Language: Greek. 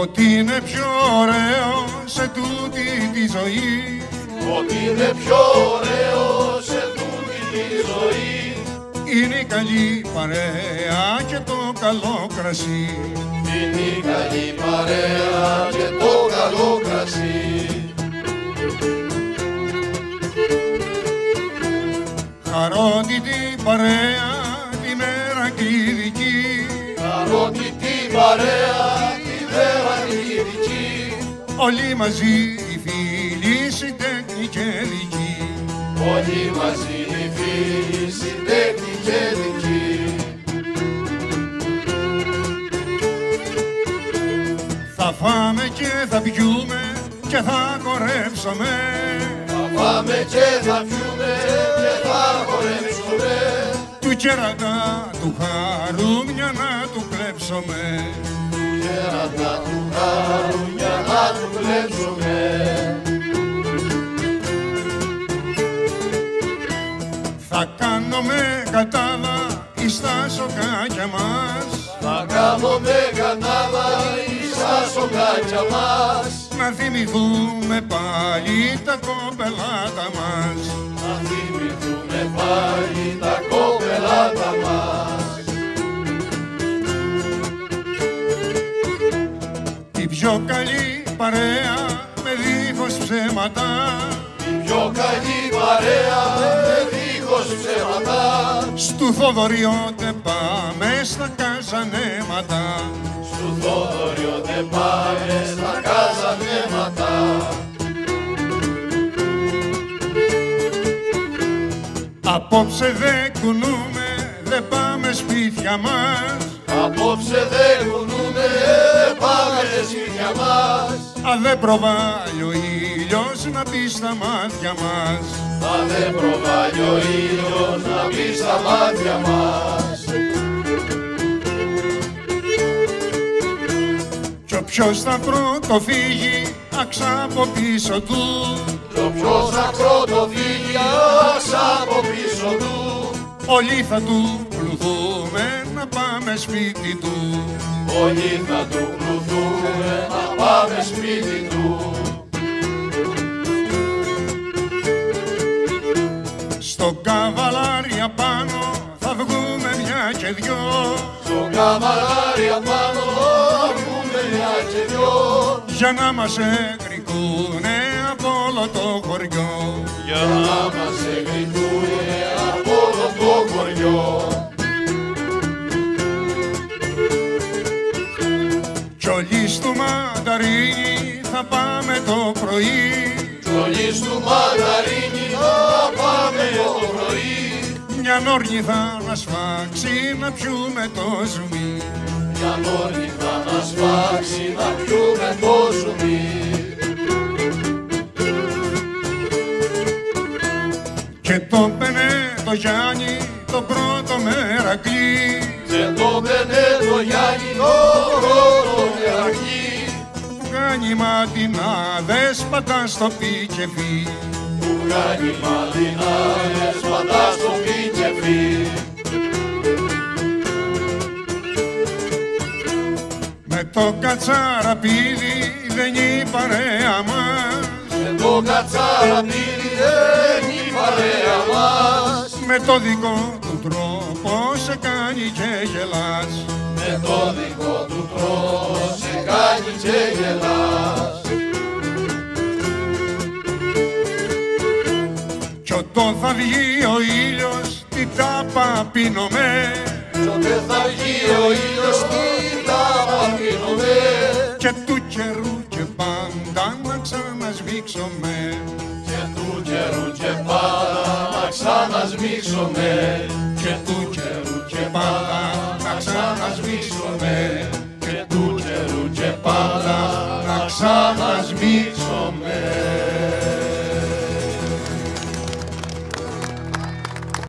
Ότι είναι πιο ωραίο σε τούτη τη ζωή. Ότι είναι πιο ωραίο σε τούτη τη ζωή. Είναι η καλή παρέα και το καλό κρασί. Είναι η καλή παρέα και το καλό κρασί. Χαρότητη παρέα τη μέρα και η δική παρέα όλοι μαζί οι φίλοι συντέχνη και δικοί. Όλοι μαζί οι φίλοι συντέχνη και δικοί. Θα φάμε και θα πιούμε και θα κορέψουμε Θα πάμε και θα πιούμε και θα χορέψουμε, του κερατά του χαρούμια να του κλέψουμε. Κέρατα του χάρου για να του κλέψουμε. Θα κάνουμε κατάλα εις τα σοκάκια μας Θα κάνουμε κανάβα στα σοκάκια μας, να θυμηθούμε πάλι τα κοπελάτα μας να θυμηθούμε πάλι τα κοπελάτα μας. Η πιο καλή παρέα με δίχως ψέματα. Η πιο καλή παρέα με δίχως ψέματα, Στου Θοδωριό δεν πάμε στα καζανέματα. Στου Θόδωριο δεν πάμε στα καζανέματα. Απόψε δεν κουνούμε, δεν πάμε σπίτια μας. Απόψε δεν μας. Αν δεν προβάλλει ο ήλιος να μπει στα μάτια μας Αν δεν προβάλλει ο ήλιος να μπει στα μάτια μας. Κι όποιος θα πρώτο φύγει αξά από πίσω του Κι όποιος θα πρώτο φύγει ας από πίσω του, Όλοι θα του πλουθούμε να πάμε σπίτι του όλοι θα του πλουθούμε να πάμε σπίτι του. Στο καβαλάρι απάνω θα βγούμε μια και δυο Στο καμαράρι απάνω βγούμε μια και δυο Για να μας εκρικούνε από όλο το χωριό για να μας εκριτούνε από όλο το χωριό. Μανταρίνι θα πάμε το πρωί. Κι όλοι στο μανταρίνι να πάμε το πρωί. Μια όρνη θα μας φάξει να πιούμε το ζουμί. Για νόρνη θα μας φάξει να πιούμε το ζουμί. Και το πενέ το Γιάννη το πρώτο μερακλή. Και το πενέ το Γιάννη το που κάνει ματινάδες πατά στο πικεφί που κάνει μαδινάδες πατά στο πίτσεφι. Με το κατσαραπίδι δεν η παρέα μας. Με το κατσάρα πήρε δεν η παρέα μας. Με το δικό του τρόπο σε κάνει και γελάς. Με το δικό του τρόπο σε κάνει και γελάς βγει ο ήλιος, τι τάπα. Τότε θα βγει ο ήλιος, τι τάπα. Και του καιρού και πάντα να ξανασβήξομαι. Και του καιρού και πάντα να ξανασβήξομαι. Και του καιρού και πάντα να ξανασβήξομαι. Και του καιρού και πάντα να ξανασβήξομαι.